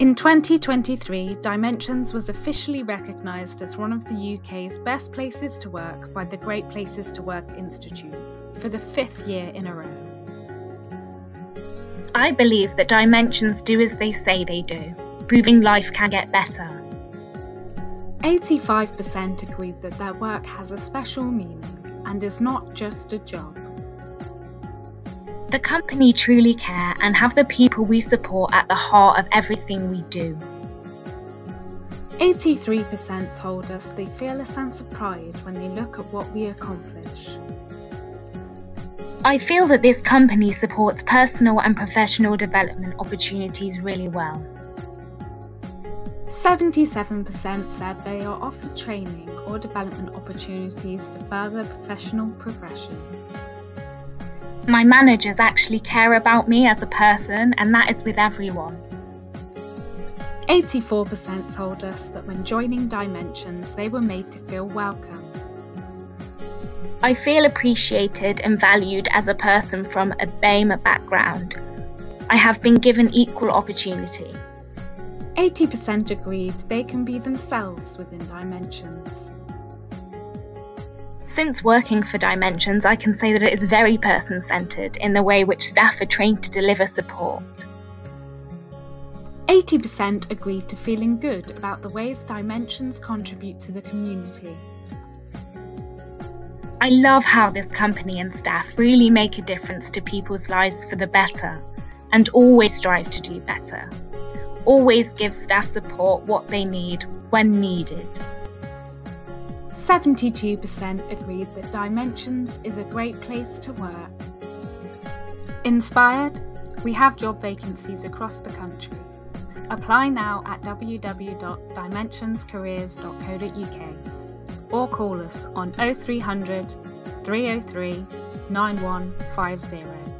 In 2023, Dimensions was officially recognised as one of the UK's best places to work by the Great Places to Work Institute for the fifth year in a row. I believe that Dimensions do as they say they do, proving life can get better. 85% agreed that their work has a special meaning and is not just a job. The company truly care and have the people we support at the heart of everything we do. 83% told us they feel a sense of pride when they look at what we accomplish. I feel that this company supports personal and professional development opportunities really well. 77% said they are offered training or development opportunities to further professional progression. My managers actually care about me as a person, and that is with everyone. 84% told us that when joining Dimensions, they were made to feel welcome. I feel appreciated and valued as a person from a BAME background. I have been given equal opportunity. 80% agreed they can be themselves within Dimensions. Since working for Dimensions, I can say that it is very person centred in the way which staff are trained to deliver support. 80% agreed to feeling good about the ways Dimensions contribute to the community. I love how this company and staff really make a difference to people's lives for the better and always strive to do better. Always give staff support what they need when needed. 72% agreed that Dimensions is a great place to work. Inspired? We have job vacancies across the country. Apply now at www.dimensionscareers.co.uk or call us on 0300 303 9150.